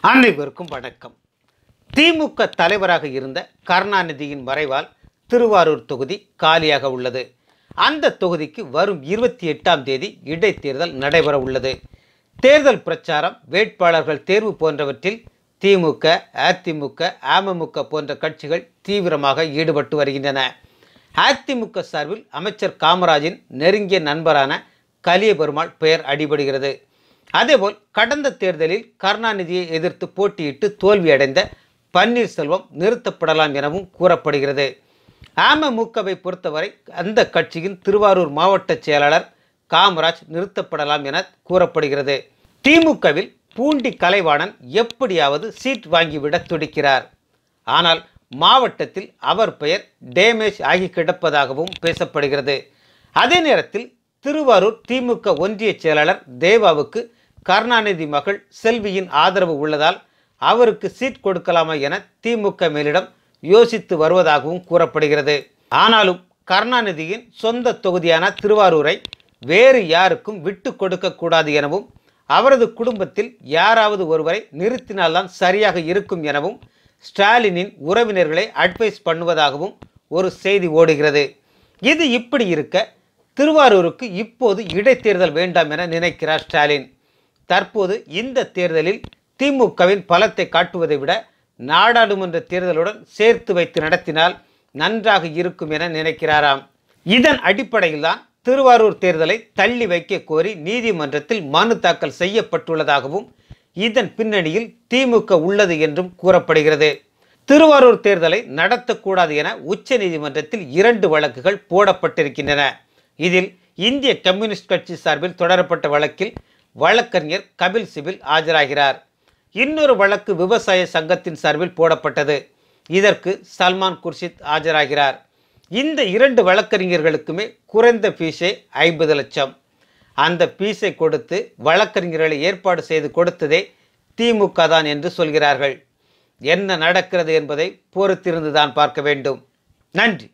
அனைவருக்கும் வணக்கம். திமுக தலைவராக இருந்த கருணாநிதியின் மறைவால் திருவாரூர் தொகுதி காலியாக உள்ளது. அந்த தொகுதிக்கு வரும் இருபத்தி எட்டாம் தேதி இடைத்தேர்தல் நடைபெற உள்ளது. தேர்தல் பிரச்சாரம் வேட்பாளர்கள் தேர்வு போன்றவற்றில் திமுக அதிமுக அமமுக போன்ற கட்சிகள் தீவிரமாக ஈடுபட்டு வருகின்றன. அதிமுக சார்பில் அமைச்சர் காமராஜின் நெருங்கிய நண்பரான கலியபெருமாள் பெயர் அடிபடுகிறது. அதேபோல் கடந்த தேர்தலில் கருணாநிதியை எதிர்த்து போட்டியிட்டு தோல்வியடைந்த பன்னீர்செல்வம் நிறுத்தப்படலாம் எனவும் கூறப்படுகிறது. அமமுகவை பொறுத்தவரை அந்த கட்சியின் திருவாரூர் மாவட்ட செயலாளர் காமராஜ் நிறுத்தப்படலாம் என கூறப்படுகிறது. திமுகவில் பூண்டி கலைவாணன் எப்படியாவது சீட் வாங்கிவிட துடிக்கிறார். ஆனால் மாவட்டத்தில் அவர் பெயர் டேமேஜ் ஆகி கிடப்பதாகவும் பேசப்படுகிறது. அதே நேரத்தில் திருவாரூர் திமுக ஒன்றிய செயலாளர் தேவாவுக்கு கருணாநிதி மகள் செல்வியின் ஆதரவு உள்ளதால் அவருக்கு சீட் கொடுக்கலாமா என திமுக மேலிடம் யோசித்து வருவதாகவும் கூறப்படுகிறது. ஆனாலும் கருணாநிதியின் சொந்த தொகுதியான திருவாரூரை வேறு யாருக்கும் விட்டு கொடுக்கக்கூடாது எனவும் அவரது குடும்பத்தில் யாராவது ஒருவரை நிறுத்தினால்தான் சரியாக இருக்கும் எனவும் ஸ்டாலினின் உறவினர்களை அட்வைஸ் பண்ணுவதாகவும் ஒரு செய்தி ஓடுகிறது. இது இப்படி இருக்க திருவாரூருக்கு இப்போது இடைத்தேர்தல் வேண்டாம் என நினைக்கிறார் ஸ்டாலின். தற்போது இந்த தேர்தலில் திமுகவின் பலத்தை காட்டுவதை விட நாடாளுமன்ற தேர்தலுடன் சேர்த்து வைத்து நடத்தினால் நன்றாக இருக்கும் என நினைக்கிறாராம். இதன் அடிப்படையில்தான் திருவாரூர் தேர்தலை தள்ளி வைக்க கோரி நீதிமன்றத்தில் மனு தாக்கல் செய்யப்பட்டுள்ளதாகவும் இதன் பின்னணியில் திமுக உள்ளது என்றும் கூறப்படுகிறது. திருவாரூர் தேர்தலை நடத்தக்கூடாது என உச்சநீதிமன்றத்தில் இரண்டு வழக்குகள் போடப்பட்டிருக்கின்றன. இதில் இந்திய கம்யூனிஸ்ட் கட்சி சார்பில் தொடரப்பட்ட வழக்கில் வழக்கறிஞர் கபில் சிபில் ஆஜராகிறார். இன்னொரு வழக்கு விவசாய சங்கத்தின் சார்பில் போடப்பட்டது. இதற்கு சல்மான் குர்ஷித் ஆஜராகிறார். இந்த இரண்டு வழக்கறிஞர்களுக்குமே குறைந்த ஃபீஸே ஐம்பது லட்சம். அந்த ஃபீஸை கொடுத்து வழக்கறிஞர்களை ஏற்பாடு செய்து கொடுத்ததே திமுக தான் என்று சொல்கிறார்கள். என்ன நடக்கிறது என்பதை பொறுத்திருந்து தான் பார்க்க வேண்டும். நன்றி.